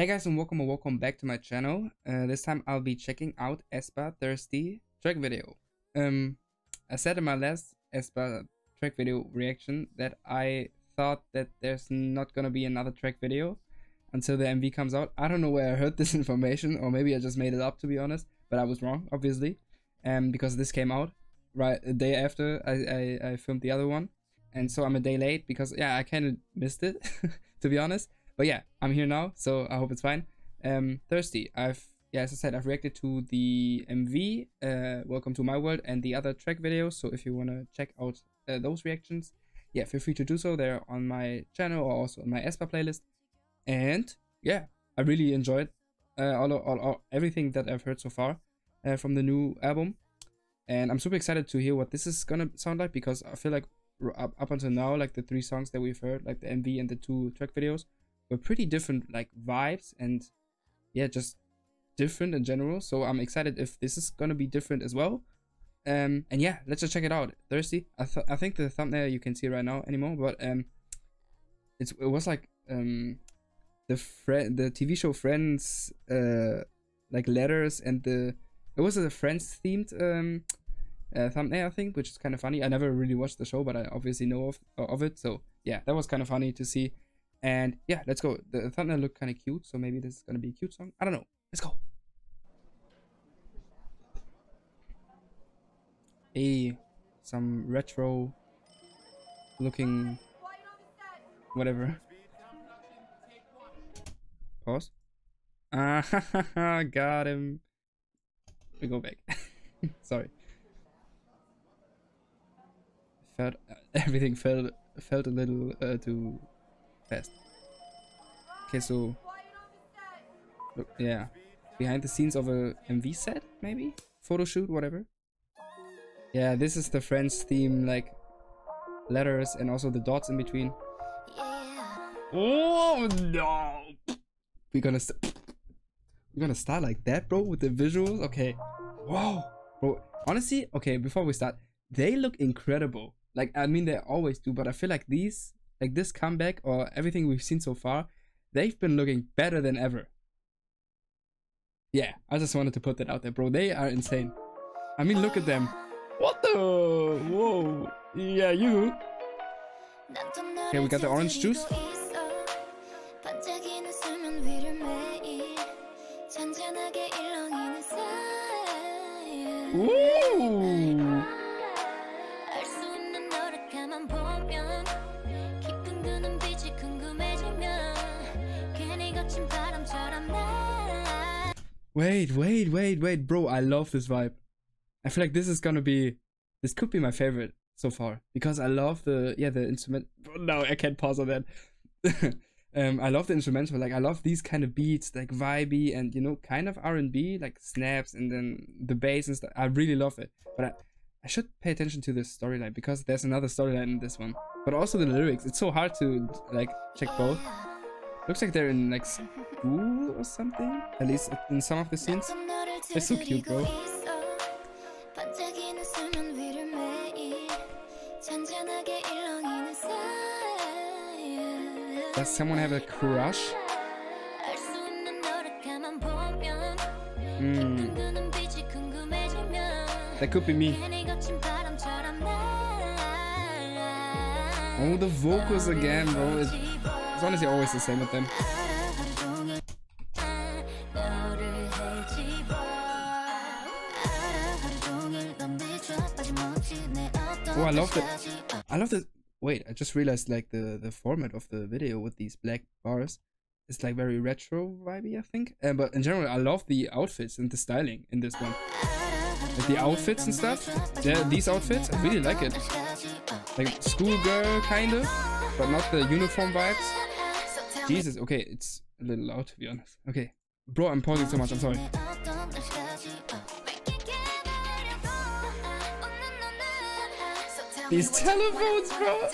Hey guys and welcome or welcome back to my channel. Uh, this time I'll be checking out aespa Thirsty track video. Um, I said in my last aespa track video reaction that I thought that there's not gonna be another track video until the MV comes out. I don't know where I heard this information or maybe I just made it up to be honest, but I was wrong obviously. Um, because this came out right a day after I, I, I filmed the other one. And so I'm a day late because yeah, I kind of missed it to be honest. But yeah, I'm here now, so I hope it's fine. Um, Thirsty, I've yeah, as I said, I've reacted to the MV, uh, Welcome to My World, and the other track videos. So if you wanna check out uh, those reactions, yeah, feel free to do so. They're on my channel or also on my aespa playlist. And yeah, I really enjoyed uh, all, all, all everything that I've heard so far uh, from the new album, and I'm super excited to hear what this is gonna sound like because I feel like up, up until now, like the three songs that we've heard, like the MV and the two track videos, were pretty different like vibes and yeah just different in general. So i'm excited if this is gonna be different as well. Um and yeah let's just check it out. Thirsty? I, th I think the thumbnail you can see right now anymore but um it's it was like um the friend the tv show friends uh like letters and the it was a friends themed um uh, thumbnail i think which is kind of funny. I never really watched the show but i obviously know of of it. So yeah that was kind of funny to see and yeah, let's go. The thumbnail looked kind of cute, so maybe this is gonna be a cute song. I don't know. Let's go. A some retro looking whatever. Pause. Ah, ha got him. We go back. Sorry. Felt everything felt felt a little uh, too fast. Okay, so look, yeah, behind the scenes of a MV set, maybe photo shoot, whatever. Yeah, this is the Friends theme, like letters and also the dots in between. Oh no! We're gonna we we're gonna start like that, bro, with the visuals. Okay, whoa, bro. Honestly, okay, before we start, they look incredible. Like I mean, they always do, but I feel like these like this comeback or everything we've seen so far, they've been looking better than ever. Yeah, I just wanted to put that out there, bro. They are insane. I mean, look at them. What the? Whoa. Yeah, you. Okay, we got the orange juice. Wait, wait, wait, wait, bro. I love this vibe. I feel like this is gonna be, this could be my favorite so far because I love the, yeah, the instrument. No, I can't pause on that. um, I love the instrumental. Like I love these kind of beats, like vibey and you know, kind of R and B, like snaps and then the bass and stuff. I really love it. But I, I should pay attention to this storyline because there's another storyline in this one. But also the lyrics. It's so hard to like check both. Looks like they're in like school or something. At least in some of the scenes. They're so cute, bro. Does someone have a crush? Hmm. That could be me. Oh, the vocals again, bro. It's, it's honestly always the same with them. Oh, I love it. I love it. Wait, I just realized like the the format of the video with these black bars is like very retro vibey, I think. Uh, but in general, I love the outfits and the styling in this one. Like the outfits and stuff. These outfits, I really like it. Like schoolgirl kind of, but not the uniform vibes. Jesus, okay, it's a little loud to be honest. Okay, bro, I'm pausing so much. I'm sorry. These telephones, bro.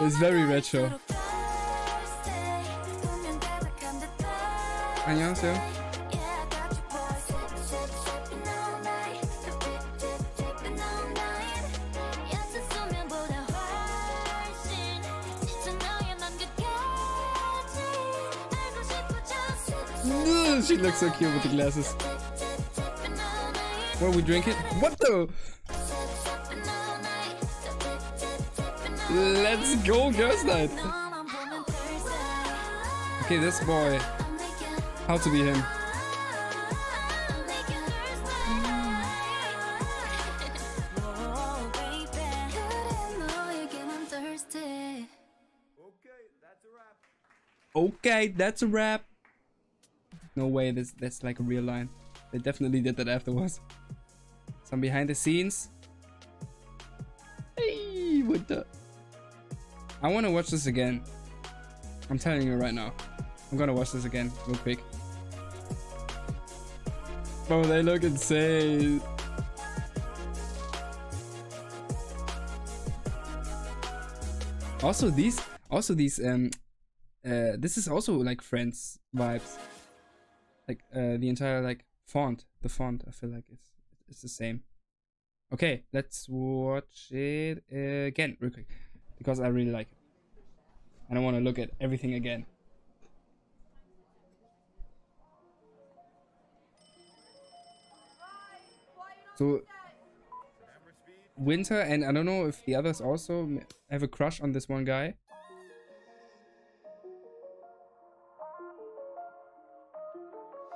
It's very retro. 안녕하세요. She looks so cute with the glasses. What we drinking? What the? Let's go, girls' night. Okay, this boy. How to be him. Okay, that's a wrap. No way, this that's like a real line. They definitely did that afterwards. Some behind the scenes. Hey, what the? I want to watch this again. I'm telling you right now. I'm gonna watch this again real quick. Oh, they look insane. Also, these, also these, um, uh, this is also like Friends vibes. Like uh, the entire like font, the font. I feel like it's it's the same. Okay, let's watch it again real quick because I really like it. I don't want to look at everything again. So Winter and I don't know if the others also have a crush on this one guy.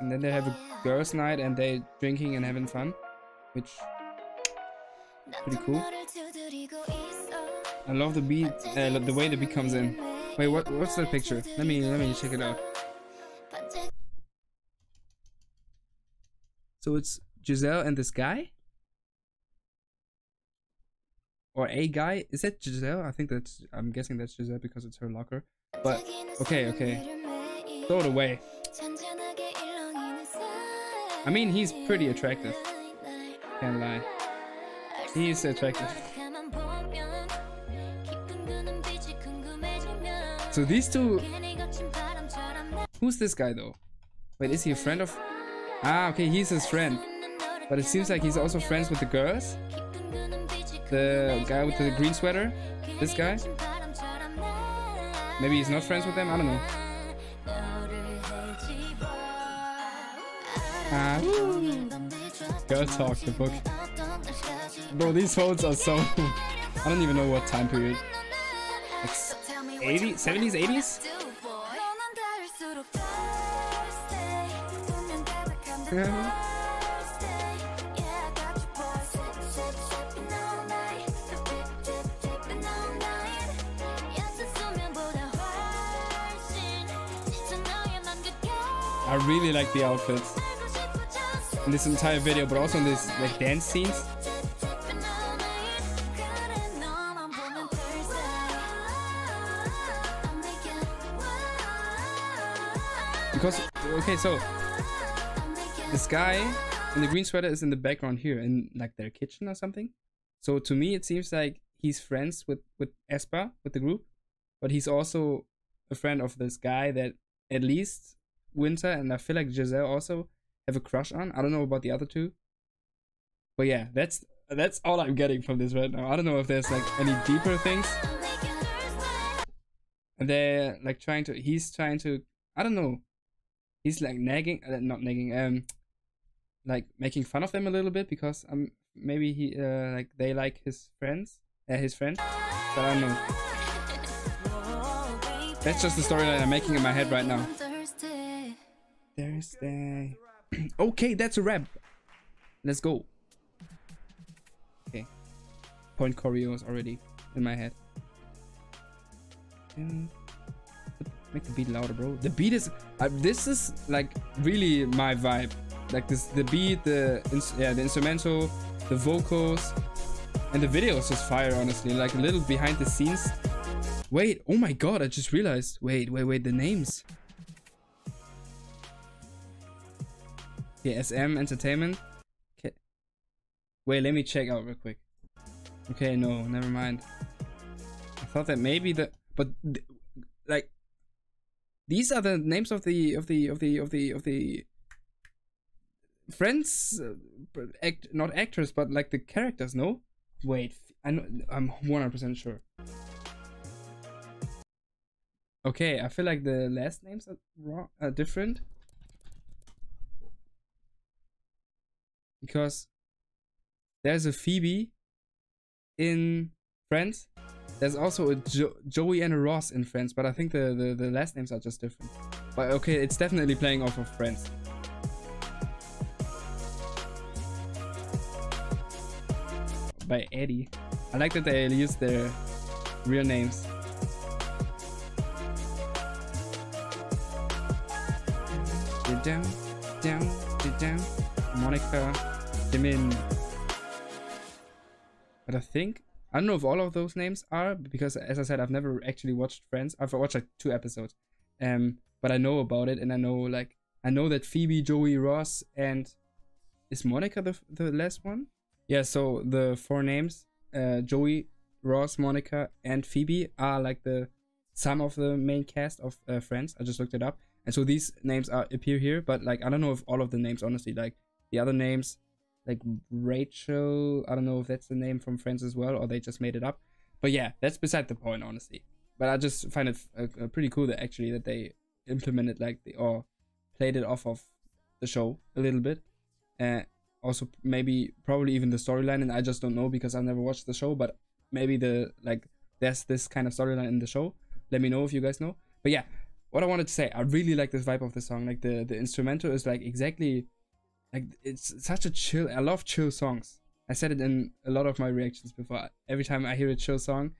And then they have a girls' night and they drinking and having fun, which pretty cool. I love the beat, uh, the way the beat comes in. Wait, what? What's that picture? Let me let me check it out. So it's Giselle and this guy, or a guy? Is that Giselle? I think that's. I'm guessing that's Giselle because it's her locker. But okay, okay. Throw it away. I mean, he's pretty attractive. Can't lie. He's attractive. So these two... Who's this guy though? Wait, is he a friend of... Ah, okay, he's his friend. But it seems like he's also friends with the girls. The guy with the green sweater. This guy. Maybe he's not friends with them, I don't know. Ah. Girl Talk, the book. Bro, these phones are so... I don't even know what time period. Like 80s, 70s, 80s? I really like the outfits in this entire video, but also in this like dance scenes. Because okay, so this guy in the green sweater is in the background here in like their kitchen or something. So to me, it seems like he's friends with with aespa with the group, but he's also a friend of this guy that at least Winter and I feel like Giselle also have a crush on. I don't know about the other two. But yeah, that's that's all I'm getting from this right now. I don't know if there's like any deeper things. And they're like trying to he's trying to I don't know. He's like nagging uh, not nagging um like making fun of them a little bit because um maybe he uh like they like his friends uh, his friend but I don't know. That's just the storyline I'm making in my head right now. Thursday. okay, that's a wrap. Let's go. Okay. Point choreo is already in my head. Make the beat louder, bro. The beat is uh, this is like really my vibe. Like this, the beat, the yeah, the instrumental, the vocals, and the video is just fire. Honestly, like a little behind the scenes. Wait, oh my god! I just realized. Wait, wait, wait. The names. Okay, SM Entertainment. Okay. Wait, let me check out real quick. Okay, no, never mind. I thought that maybe the but th like these are the names of the of the of the of the of the friends uh, act not actors but like the characters no wait i know i'm 100% sure okay i feel like the last names are wrong are different because there's a Phoebe in Friends. There's also a jo Joey and a Ross in Friends, but I think the, the, the last names are just different. But okay, it's definitely playing off of Friends. By Eddie. I like that they use their real names. Down, down, down. Monica, Jimin. But I think I don't know if all of those names are because, as I said, I've never actually watched Friends. I've watched like two episodes, um, but I know about it and I know like I know that Phoebe, Joey, Ross, and is Monica the the last one? Yeah. So the four names, uh, Joey, Ross, Monica, and Phoebe are like the some of the main cast of uh, Friends. I just looked it up, and so these names are appear here, but like I don't know if all of the names honestly. Like the other names, like Rachel, I don't know if that's the name from Friends as well, or they just made it up. But yeah, that's beside the point, honestly. But I just find it uh, uh, pretty cool that actually that they implemented like the or played it off of the show a little bit. Uh, also maybe probably even the storyline, and I just don't know because I've never watched the show. But maybe the like there's this kind of storyline in the show. Let me know if you guys know. But yeah, what I wanted to say, I really like this vibe of the song. Like the the instrumental is like exactly like it's such a chill i love chill songs. I said it in a lot of my reactions before. Every time i hear a chill song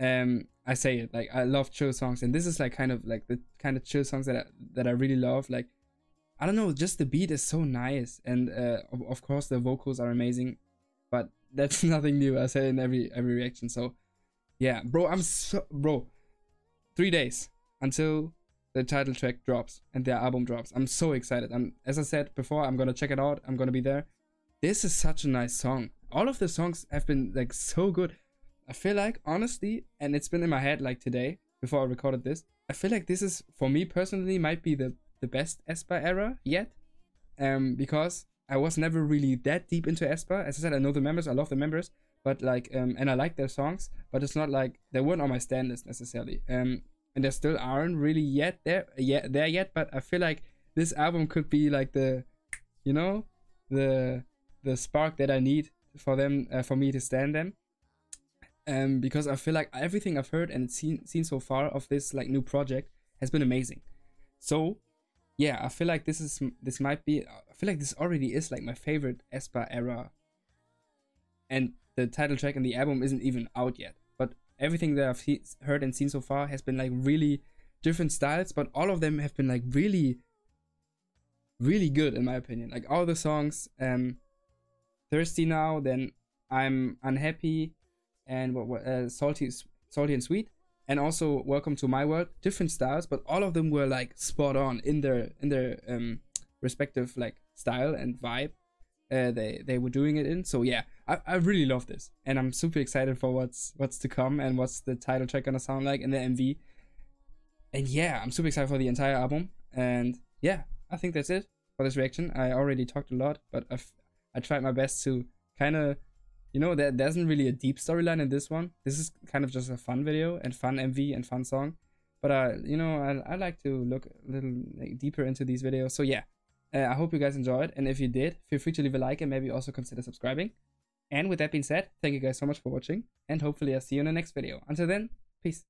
um i say it. Like i love chill songs. And this is like kind of like the kind of chill songs that I, that i really love. Like i don't know just the beat is so nice. And uh of, of course the vocals are amazing. But that's nothing new. I said in every every reaction. So yeah bro i'm so bro three days until the title track drops and their album drops. I'm so excited. I'm as I said before, I'm gonna check it out. I'm gonna be there. This is such a nice song. All of the songs have been like so good. I feel like honestly, and it's been in my head like today before I recorded this. I feel like this is for me personally might be the the best aespa era yet, um, because I was never really that deep into aespa. As I said, I know the members, I love the members, but like um, and I like their songs, but it's not like they weren't on my stand list necessarily. Um, and they still aren't really yet there yet there yet but i feel like this album could be like the you know the the spark that i need for them uh, for me to stand them. Um because i feel like everything i've heard and seen seen so far of this like new project has been amazing. So yeah i feel like this is this might be i feel like this already is like my favorite aespa era. And the title track and the album isn't even out yet everything that I've heard and seen so far has been like really different styles, but all of them have been like really, really good in my opinion. Like all the songs, um, thirsty now, then I'm unhappy, and what, what uh, salty, salty and sweet, and also welcome to my world. Different styles, but all of them were like spot on in their in their um respective like style and vibe uh, they they were doing it in. So yeah, I, I really love this, and I'm super excited for what's what's to come and what's the title track gonna sound like in the MV. And yeah, I'm super excited for the entire album. And yeah, I think that's it for this reaction. I already talked a lot, but I've I tried my best to kind of, you know, there, there isn't really a deep storyline in this one. This is kind of just a fun video and fun MV and fun song. But uh, you know, I, I like to look a little like, deeper into these videos. So yeah, uh, I hope you guys enjoyed, and if you did, feel free to leave a like and maybe also consider subscribing. And with that being said, thank you guys so much for watching, and hopefully I'll see you in the next video. Until then, peace.